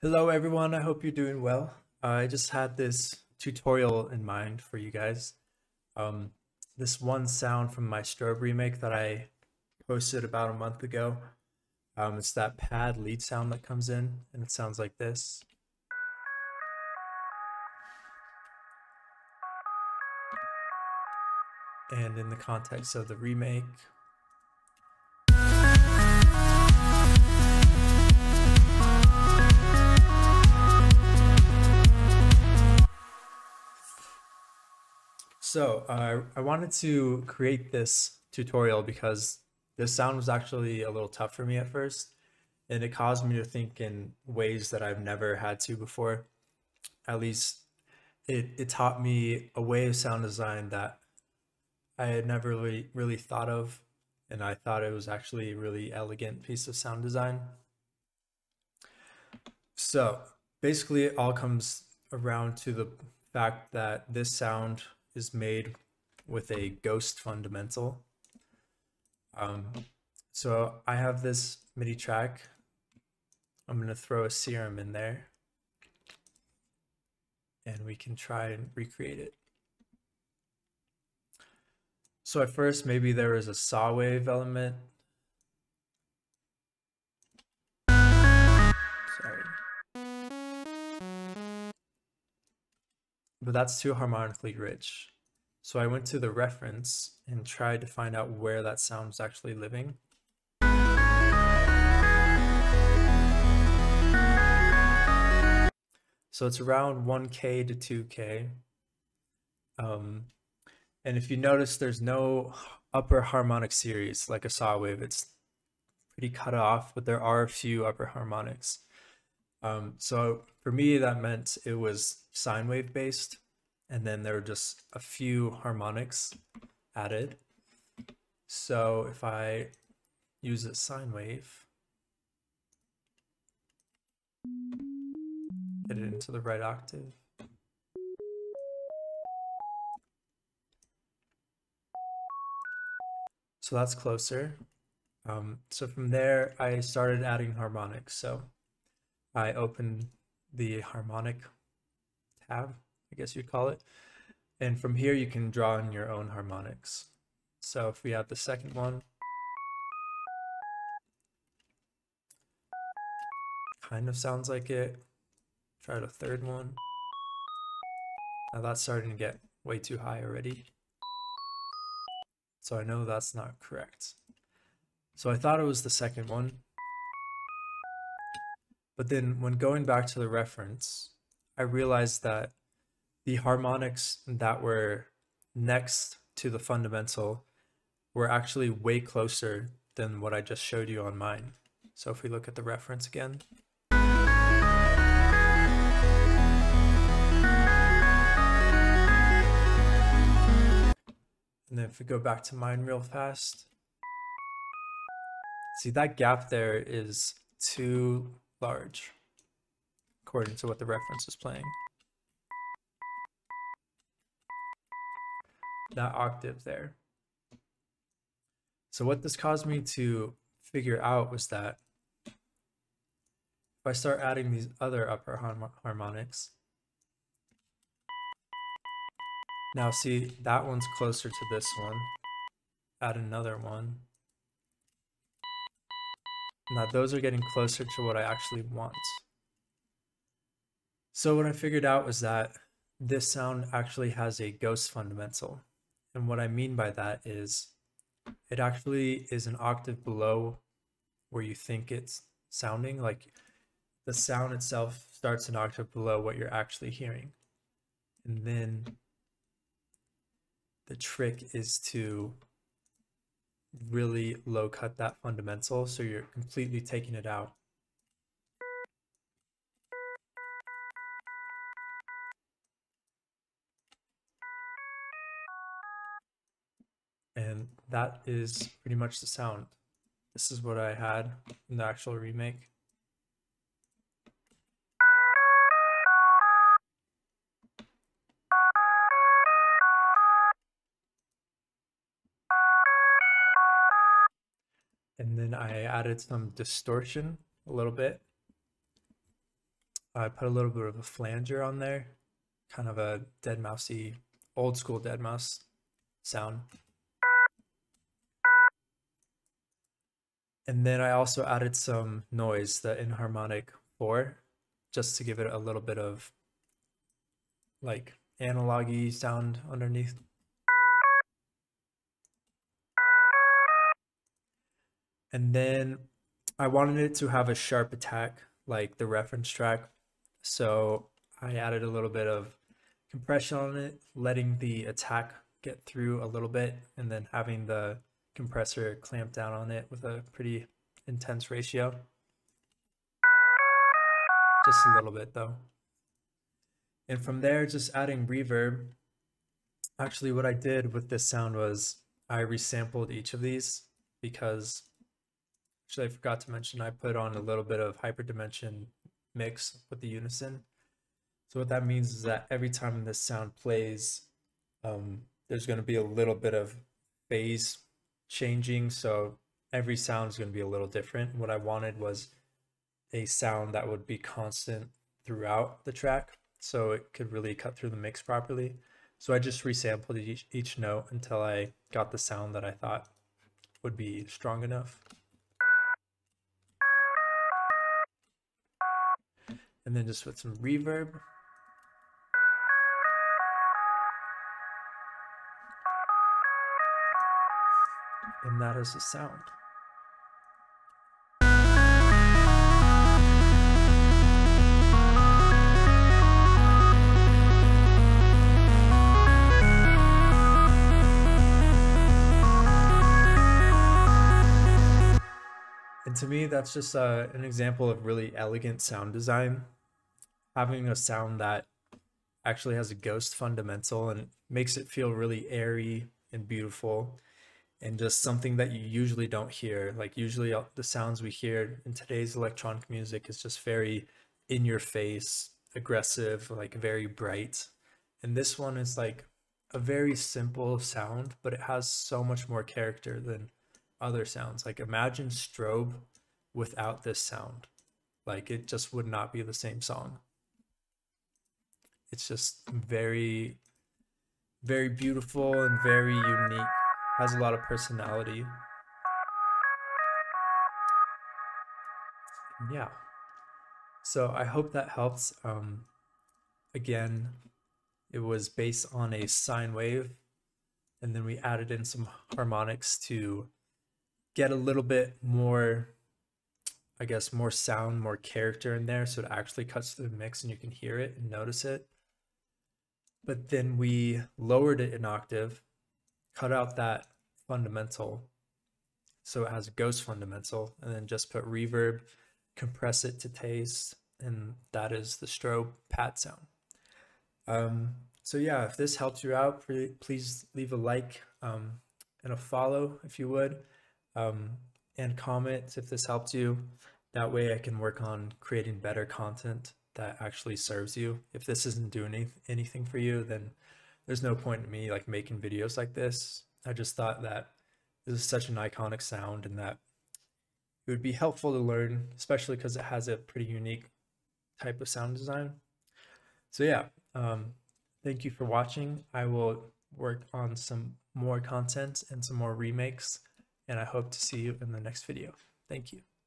Hello everyone, I hope you're doing well. I just had this tutorial in mind for you guys. Um, this one sound from my strobe remake that I posted about a month ago. Um, it's that pad lead sound that comes in and it sounds like this. And in the context of the remake, So uh, I wanted to create this tutorial because this sound was actually a little tough for me at first and it caused me to think in ways that I've never had to before. At least it, it taught me a way of sound design that I had never really, really thought of and I thought it was actually a really elegant piece of sound design. So basically it all comes around to the fact that this sound is made with a ghost fundamental. Um, so I have this MIDI track. I'm going to throw a serum in there and we can try and recreate it. So at first, maybe there was a saw wave element. But that's too harmonically rich. So I went to the reference and tried to find out where that sound was actually living. So it's around 1K to 2K. Um, and if you notice, there's no upper harmonic series like a saw wave. It's pretty cut off, but there are a few upper harmonics. Um, so for me, that meant it was sine wave based, and then there were just a few harmonics added. So if I use a sine wave, get it into the right octave. So that's closer. Um, so from there, I started adding harmonics. So I open the harmonic tab, I guess you'd call it. And from here, you can draw in your own harmonics. So if we add the second one, kind of sounds like it. Try the third one. Now that's starting to get way too high already. So I know that's not correct. So I thought it was the second one. But then when going back to the reference, I realized that the harmonics that were next to the fundamental were actually way closer than what I just showed you on mine. So if we look at the reference again. And then if we go back to mine real fast, see that gap there is too large, according to what the reference is playing. That octave there. So what this caused me to figure out was that if I start adding these other upper harmonics, now see, that one's closer to this one. Add another one. Now those are getting closer to what I actually want. So what I figured out was that this sound actually has a ghost fundamental. And what I mean by that is it actually is an octave below where you think it's sounding. Like the sound itself starts an octave below what you're actually hearing. And then the trick is to really low cut that fundamental so you're completely taking it out. And that is pretty much the sound. This is what I had in the actual remake. I added some distortion a little bit. I put a little bit of a flanger on there, kind of a deadmau5y, old school deadmau5 sound. And then I also added some noise, the inharmonic four, just to give it a little bit of like analog sound underneath. And then I wanted it to have a sharp attack like the reference track. So I added a little bit of compression on it, letting the attack get through a little bit and then having the compressor clamp down on it with a pretty intense ratio. Just a little bit though. And from there, just adding reverb. Actually, what I did with this sound was I resampled each of these because actually I forgot to mention I put on a little bit of hyperdimension mix with the unison. So what that means is that every time this sound plays, um, there's going to be a little bit of phase changing. So every sound is going to be a little different. What I wanted was a sound that would be constant throughout the track so it could really cut through the mix properly. So I just resampled each, each note until I got the sound that I thought would be strong enough. And then just with some reverb. And that is the sound. And to me, that's just uh, an example of really elegant sound design. Having a sound that actually has a ghost fundamental and makes it feel really airy and beautiful and just something that you usually don't hear. Like usually uh, the sounds we hear in today's electronic music is just very in your face, aggressive, like very bright. And this one is like a very simple sound, but it has so much more character than other sounds. Like imagine strobe without this sound. Like it just would not be the same song. It's just very, very beautiful and very unique. Has a lot of personality. Yeah. So I hope that helps. Um, again, it was based on a sine wave, and then we added in some harmonics to get a little bit more, I guess, more sound, more character in there. So it actually cuts through the mix and you can hear it and notice it. But then we lowered it an octave, cut out that fundamental. So it has a ghost fundamental and then just put reverb, compress it to taste. And that is the strobe pad sound. Um, so yeah, if this helps you out, please leave a like um, and a follow if you would um, and comment if this helped you. That way I can work on creating better content that actually serves you. If this isn't doing any anything for you, then there's no point in me like making videos like this. I just thought that this is such an iconic sound and that it would be helpful to learn, especially because it has a pretty unique type of sound design. So yeah, um, thank you for watching. I will work on some more content and some more remakes and I hope to see you in the next video. Thank you.